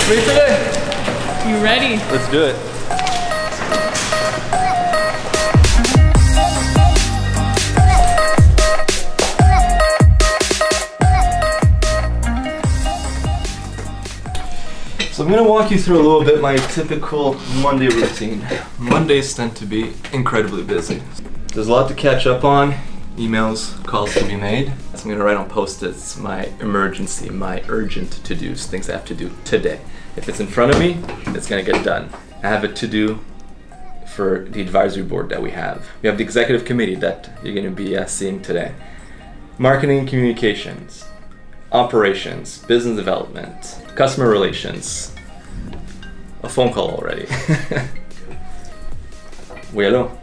free today? You ready? Let's do it. So I'm gonna walk you through a little bit my typical Monday routine. Mondays tend to be incredibly busy. There's a lot to catch up on, emails, calls to be made. So I'm gonna write on post-its my emergency, my urgent to-dos, things I have to do today. If it's in front of me, it's gonna get done. I have a to-do for the advisory board that we have. We have the executive committee that you're gonna be uh, seeing today. Marketing and communications, operations, business development, customer relations. A phone call already. hello.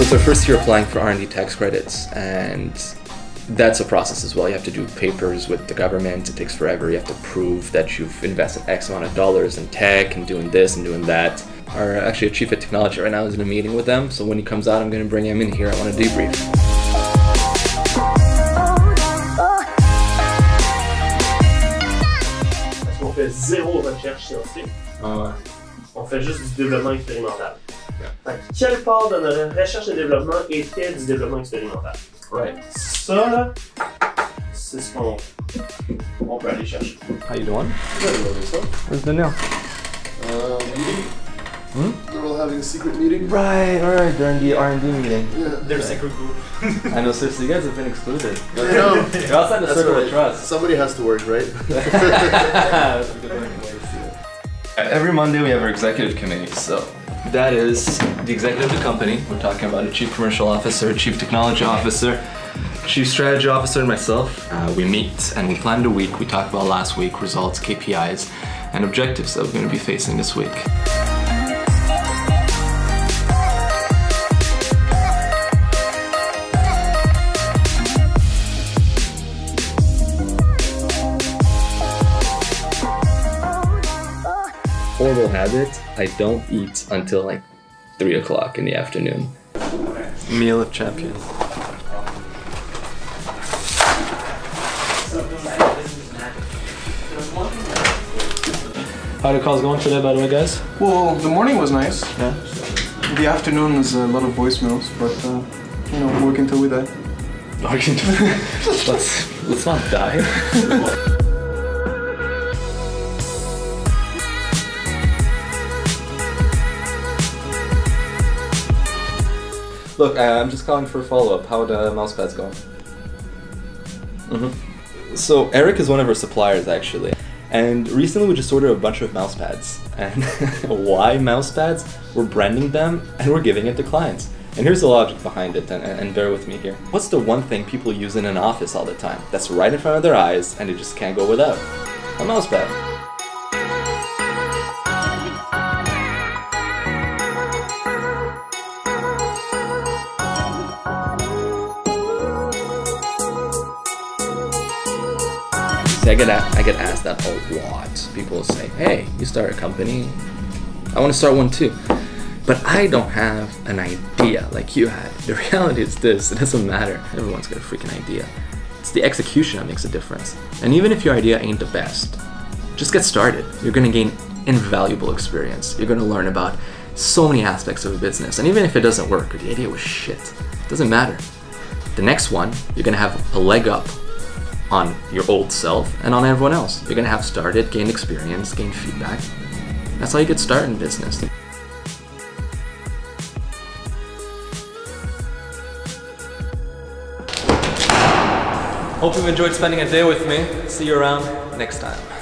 So it's our first year applying for R&D tax credits and that's a process as well. You have to do papers with the government. It takes forever. You have to prove that you've invested X amount of dollars in tech and doing this and doing that. Our actually a chief of technology right now is in a meeting with them. So when he comes out, I'm going to bring him in here. I want to debrief. Parce qu'on fait zéro recherche scientifique. Ah On fait juste du développement expérimental. Fait que quelle part de notre recherche et développement était du développement expérimental? Right. Ça, là, c'est ce qu'on on peut aller chercher. How you doing? Good, Where's Daniel? Uh, meeting? Hmm? They're all having a secret meeting? Right, all right. During the R&D meeting. Yeah. Their secret group. I know, seriously, you guys have been excluded. I know. You're outside the That's circle right. of trust. Somebody has to work, right? That's a good way to see it. Every Monday we have our executive committee. So that is the executive of the company. We're talking about a chief commercial officer, chief technology officer, chief strategy officer, and myself. Uh, we meet and we plan the week. We talk about last week, results, KPIs, and objectives that we're going to be facing this week. Horrible habit. I don't eat until like three o'clock in the afternoon. Meal of champions. How the calls going today, by the way, guys? Well, the morning was nice. Yeah. The afternoon is a lot of voicemails, but uh, you know, working till we die. let's let's not die. Look, uh, I'm just calling for a follow-up. How the mouse pads going? hmm So Eric is one of our suppliers actually, and recently we just ordered a bunch of mouse pads. And why mouse pads? We're branding them and we're giving it to clients. And here's the logic behind it, and, and bear with me here. What's the one thing people use in an office all the time that's right in front of their eyes and they just can't go without? A mouse I get get asked that a lot. People say, "Hey, you start a company. I want to start one too." But I don't have an idea like you had. The reality is this: it doesn't matter. Everyone's got a freaking idea. It's the execution that makes a difference. And even if your idea ain't the best, just get started. You're gonna gain invaluable experience. You're gonna learn about so many aspects of a business. And even if it doesn't work or the idea was shit, it doesn't matter. The next one, you're gonna have a leg up on your old self and on everyone else. You're gonna have started, gain experience, gain feedback. That's how you get started in business. Hope you've enjoyed spending a day with me. See you around next time.